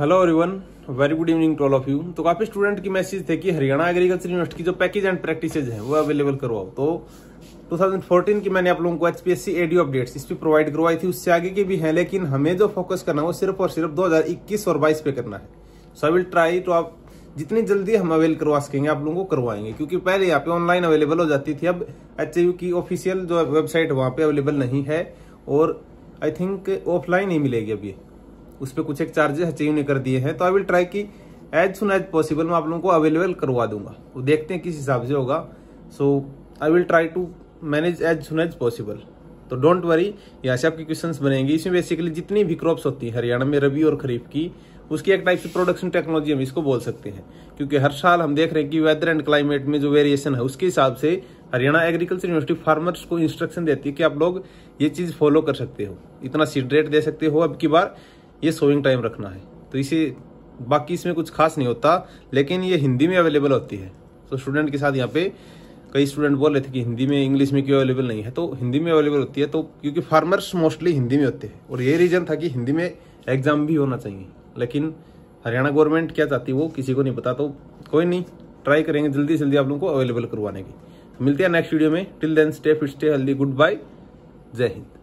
Hello everyone very good evening to all of you तो काफ़ी student की message थे कि हरियाणा एग्रीकल्चर यूनिवर्सिटी की जो पैकेज एंड प्रैक्टिसेज हैं, वो अवेलेबल करवाओ। तो 2014 की मैंने आप लोगों को एचपीएससी एडियो अपडेट्स इस पर प्रोवाइड करवाई थी, उससे आगे की भी है, लेकिन हमें जो फोकस करना वो सिर्फ़ और सिर्फ़ 2021 और 22 पे करना है। So I will try to आप जितनी जल्दी हम अवेल करवा सकेंगे, आप लोगों को करवाएँगे, क्योंकि पहले यहाँ पे ऑनलाइन अवेलेबल हो जाती थी, अब एच की ऑफिशियल जो वेबसाइट वहाँ पे अवेलेबल नहीं है, और आई थिंक ऑफलाइन ही मिलेगी अभी उस पर कुछ एक चार्जेस एच नहीं कर दिए हैं तो आई विल ट्राई की एज सुन एज पॉसिबल मैं आप लोगों को अवेलेबल करवा दूँगा। तो देखते हैं किस हिसाब से होगा। So I will try to manage as soon as possible तो डोंट वरी यहाँ से आपकी क्वेश्चंस बनेंगे। इसमें बेसिकली जितनी भी क्रॉप्स होती है, हरियाणा में रबी और खरीफ की, उसकी एक टाइप की प्रोडक्शन टेक्नोलॉजी हम इसको बोल सकते हैं। क्योंकि हर साल हम देख रहे हैं कि वेदर एंड क्लाइमेट में जो वेरिएशन है, उसके हिसाब से हरियाणा एग्रीकल्चर यूनिवर्सिटी फार्मर्स को इंस्ट्रक्शन देती है कि आप लोग ये चीज़ फॉलो कर सकते हो। इतना सीड रेट दे सकते हो अब की बार। ये सोइंग टाइम रखना है। तो इसे बाकी इसमें कुछ खास नहीं होता, लेकिन ये हिंदी में अवेलेबल होती है। तो स्टूडेंट के साथ यहाँ पे कई स्टूडेंट बोल रहे थे कि हिंदी में इंग्लिश में क्यों अवेलेबल नहीं है? तो हिंदी में अवेलेबल होती है तो क्योंकि फार्मर्स मोस्टली हिंदी में होते हैं। और ये रीजन था कि हिंदी में एग्ज़ाम भी होना चाहिए। लेकिन हरियाणा गवर्नमेंट क्या चाहती है, वो किसी को नहीं पता। तो कोई नहीं ट्राई करेंगे जल्दी जल्दी आप लोगों को अवेलेबल करवाने की। मिलते हैं नेक्स्ट वीडियो में। Till then stay fit stay healthy good bye Jai Hind.